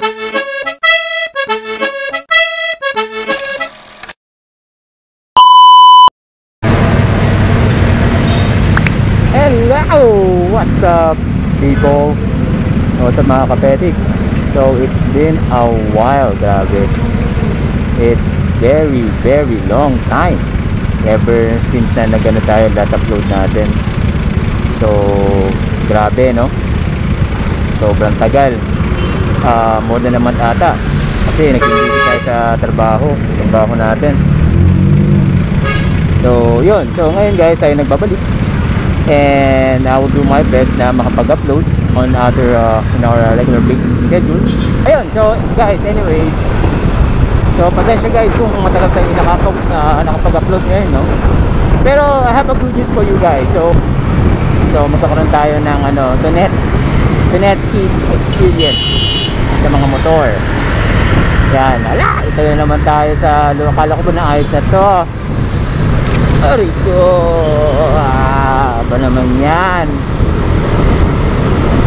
Hello! What's up people? What's up mga kapetics? So it's been a while, grabe. It's very, very long time. Ever since na nagano tayo last upload natin. So, grabe no? Sobrang tagal. Ah, more than naman ata. Kasi nagkikita tayo sa trabaho. Trabaho natin. So, yun. So, ngayon guys, tayo nagbabalik and I will do my best na makapag-upload on other uh, in our uh, regular basis schedule ayun so guys anyways so pasensya guys kung matagal tayo nakapag, uh, nakapag-upload ngayon no pero I have a good news for you guys so so magkakaroon tayo ng ano Donets Donetski experience sa mga motor. Yan ala ito na naman tayo sa akala ko ba na ayos na to? Aray ko ah, ba naman yan.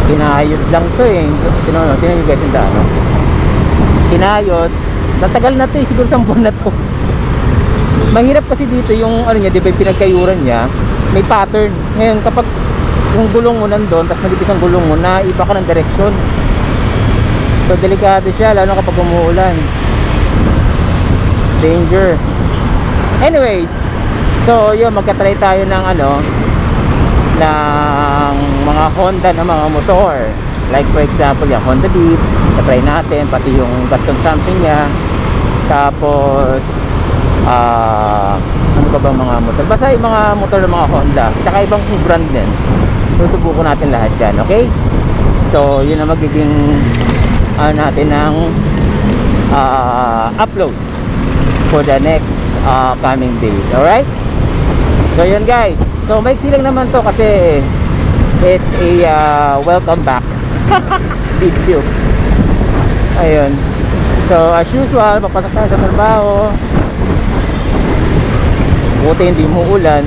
Kinayod lang to eh. Tinan tinan nyo guys yung daan kinayod natagal na to eh siguro 10 buwan na to. Mahirap kasi dito yung ano niya di ba pinagkayuran niya? May pattern. Ngayon kapag yung gulong mo nandun tapos nagipis ang gulong mo na iba ka ng direksyon so delikado siya lalo kapag umuulan danger anyways So, yun, magka-try tayo ng ano, ng mga Honda na mga motor. Like for example, yung Honda Beat, try natin, pati yung gas consumption niya. Tapos, ah, uh, ano ba bang mga motor? Basta yung mga motor ng mga Honda, tsaka ibang brand din. Susubukan natin lahat yan, okay? So, yun ang magiging uh, natin ng uh, upload for the next uh, coming days, alright? So yun guys. So maiksi lang naman to kasi it's a uh, welcome back video. Ayun. So as usual, papasok tayo sa trabaho. Buti hindi mo ulan.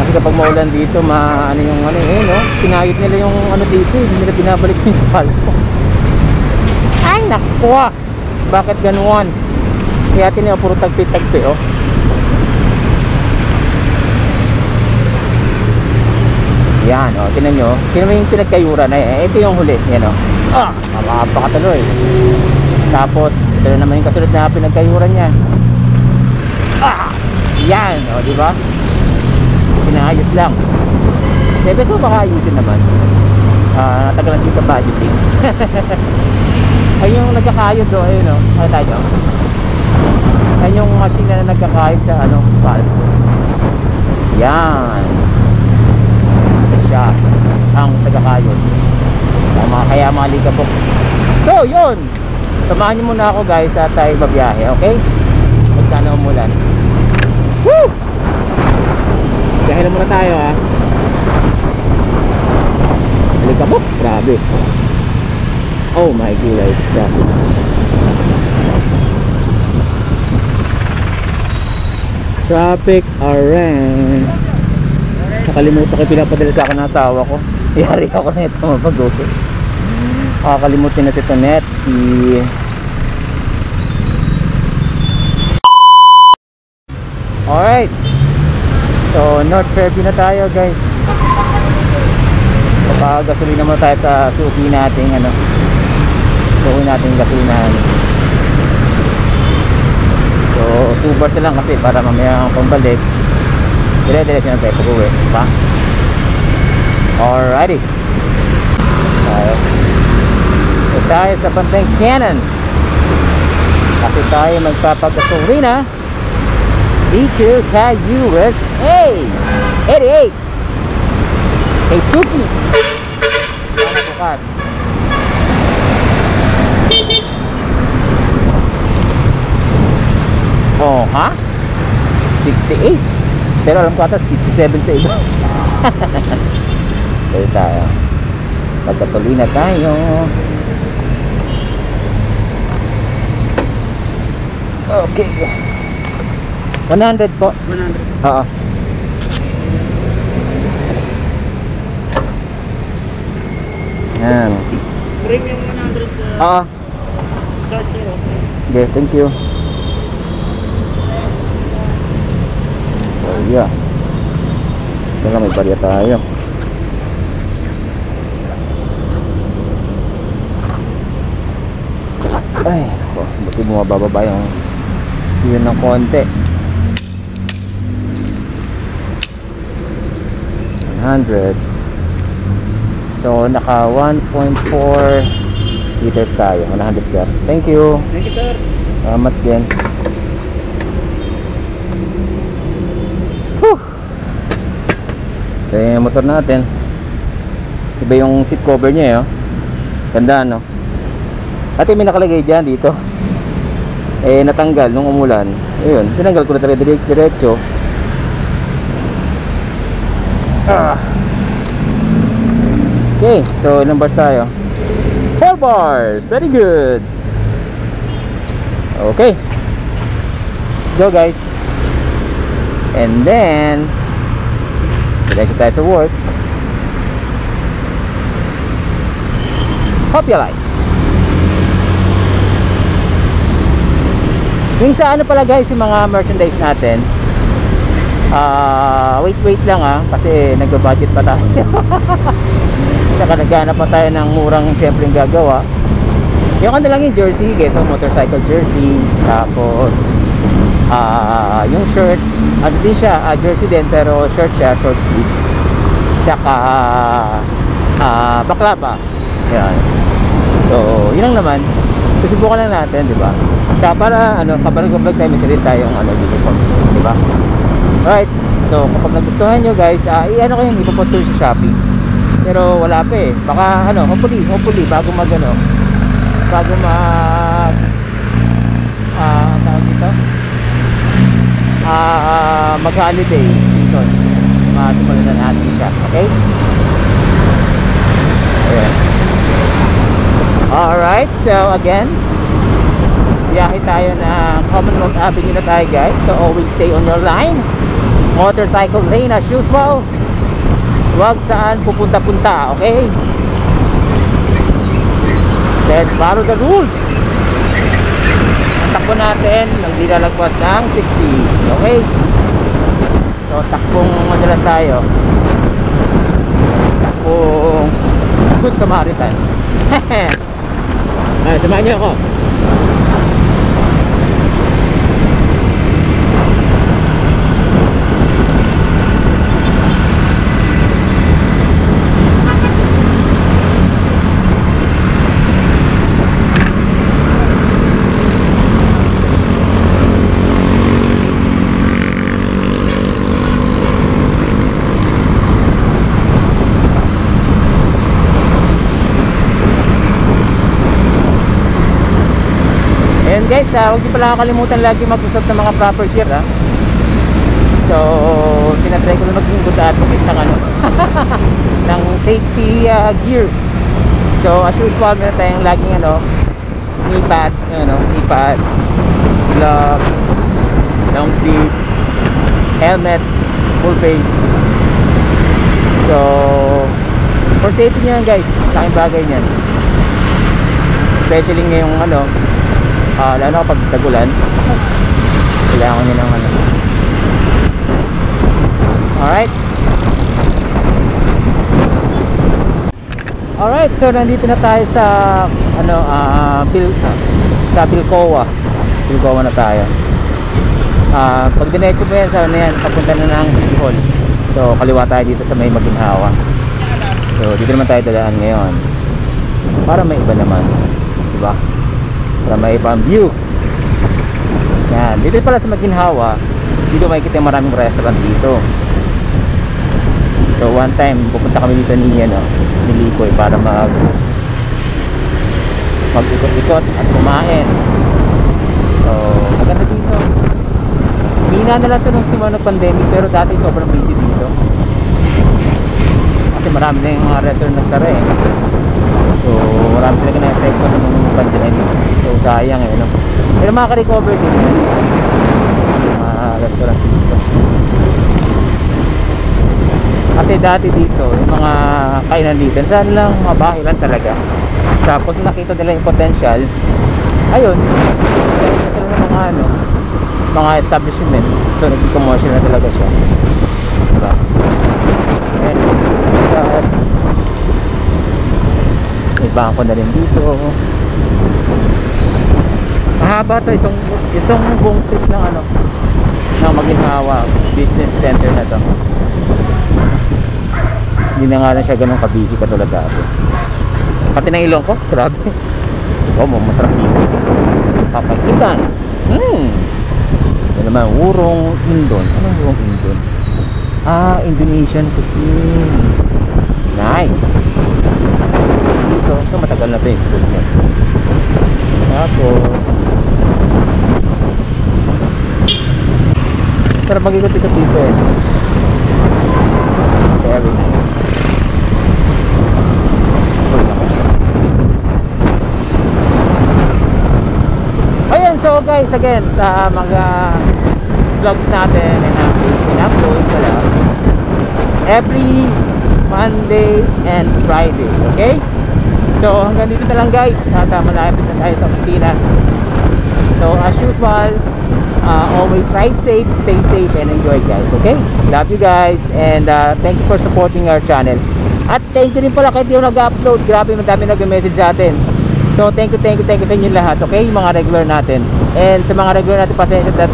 Kasi kapag maulan dito, ma ano yung ano eh, no? Pinayot nila yung ano dito, hindi nila binabalik yung palpo. Ay, nakuha! Bakit ganuan? Kaya tinyo puro tagpi-tagpi, oh. Yan, oh, tinan nyo. Sino yung pinagkayuran? Ay, ito yung huli. Yan, oh. Ah, mapakatuloy. Tapos, ito na naman yung kasunod na pinagkayuran niya. Ah, yan, oh, di ba? Pinayos lang. Eh, so baka ayusin naman. Ah, natagalan siya sa budgeting. Ay, yung nagkakayod do, ayun, oh. Ano tayo? Ayun yung machine na nagkakayod sa, ano, valve. Yan siya ang tagakayod tama kaya mga ligabok so yun samahan nyo muna ako guys at tayo babiyahe okay huwag sana umulan na muna tayo ha ligabok grabe. Oh my god traffic traffic around nakalimutan ko pinapadala sa akin ng asawa ko. Yari ako na ito mapaguto kakalimutin na si Tonetsky. Alright so North Fairview na tayo guys. Papagasolina muna tayo sa suki natin ano suki natin gasolinahan. So 2 bars na lang kasi para mamaya pambalik. Dire-diretso na tayo pag-uwi pa alrighty. Tayo. So tayo sa Panteng Cannon kasi tayo magpapagasolina dito kay USA 88 kay Suki. Sana bukas. Oh ha? 68 pero alam ko ata 67 sa iba. Kaya tayo. Magkatuloy na tayo. Okay 100 po 100 Oo Yan yung 100 sa start sir. okay, thank you. Oh, yeah. Teka, may barya tayo. Ay, oh, buti bumababa yung yun ng konti. 100. So, naka 1.4 liters tayo. 100 sir. Thank you. Thank you sir. Salamat din. Whew. So, yung motor natin. Iba yung seat cover niya, eh, oh. Ganda, no? At may nakalagay dyan dito. Eh, natanggal nung umulan. Ayun, tinanggal ko na talaga dire- diretso. Okay, so ilang bars tayo? 4 bars! Very good! Okay. Let's go guys. And then, diretso tayo sa work. Hope you like. Yung sa ano pala guys, yung mga merchandise natin. Ah, wait wait lang ah kasi nagba-budget pa tayo. Saka naghanap pa tayo ng murang syempre yung gagawa. Yung ano lang yung jersey, geto motorcycle jersey, tapos ah yung shirt, ano din siya, ah, jersey din pero short siya, short sleeve. Tsaka ah baklava. Yan. So, yun lang naman. Susubukan lang natin, di ba? Kaya para ano, kapag nag-vlog tayo, may sarili tayong ano, uniforms, di ba? Alright. So, kapag nagustuhan nyo guys, ah, i-ano ko yung ipopost ko yun sa Shopee. Pero wala pa eh. Baka ano, hopefully, hopefully, bago mag ano, bago mag ah, ang tawag dito? Ah, mag-holiday season. Masimulan na natin siya. Okay? Ayan. Alright, so again, biyahe tayo ng Commonwealth Avenue na tayo guys. So always stay on your line. Motorcycle lane as usual. Huwag saan pupunta-punta, okay? Let's follow the rules. Takbo natin, hindi lalagpas ng 60, okay? So takbong ano lang tayo. Takbong Good Samaritan. Ay, samahan niyo ako. Ayan guys, ah, huwag niyo pala kakalimutan lagi mag-usap ng mga proper gear ha. So, tinatry ko na maging good advocate ng ano, ng safety ah, gears. So, as usual, meron tayong laging ano, knee pad, ano, knee pad, gloves, long sleeve, helmet, full face. So, for safety nyo guys, laking bagay niyan. Especially ngayong ano, Ah, lalo kapag tagulan. Kailangan nyo ng ano. Alright. Alright, so nandito na tayo sa ano, ah, Bil sa Bilcoa. Bilcoa na tayo. Ah, pag diretso mo yan sa ano yan, papunta na ng City Hall. So, kaliwa tayo dito sa may Maginhawa. So, dito naman tayo dadaan ngayon. Para may iba naman. Diba? Para may ibang view. Yan. Dito pala sa Maginhawa dito makikita yung maraming restaurant dito. So one time pupunta kami dito ni ano ni Likoy para mag mag ikot-ikot at kumain. So maganda dito. Hina na lang ito nung simula ng pandemic pero dati sobrang busy dito. Kasi marami na yung mga restaurant nagsara eh. So, marami talaga na-epekto ng pandemic. So, sayang eh, no? Pero makaka-recover din yan. Mga restaurant dito. Kasi dati dito, yung mga kainan dito, saan lang, mga lang talaga. Tapos nakita nila yung potential. Ayun. Sila ng mga ano, mga establishment. So naging commercial na talaga siya. Diba? And, that, may bangko na rin dito. Mahaba to itong itong buong street ng ano ng Maginhawa business center na to. Hindi na nga lang siya ganun ka-busy katulad dati. Pati ng ilong ko, grabe. Oh, masarap dito. Papakitan. Hmm. Ito naman, urong Indon. Anong urong Indon? Ah, Indonesian cuisine. Nice. Dito, ito matagal na ito school niya. Tapos, sarap mag-ikot-ikot dito eh. Very nice. Ayan, so guys, again, sa mga vlogs natin na in-upload pala, every Monday and Friday, okay? So, hanggang dito na lang guys, at uh, malapit na tayo sa opisina. So, as usual, uh, always ride safe, stay safe, and enjoy guys, okay? Love you guys, and uh, thank you for supporting our channel. At thank you rin pala kahit di nag-upload, grabe madami nag-message sa atin. So, thank you, thank you, thank you sa inyo lahat, okay? Yung mga regular natin. And sa mga regular natin, pasensya that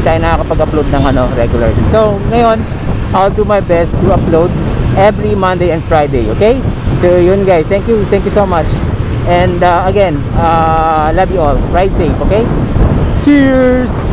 tayo nakakapag-upload ng ano, regular. So, ngayon, I'll do my best to upload every Monday and Friday, okay? So, yun guys, thank you, thank you so much. And uh, again, uh, love you all. Ride safe, okay? Cheers!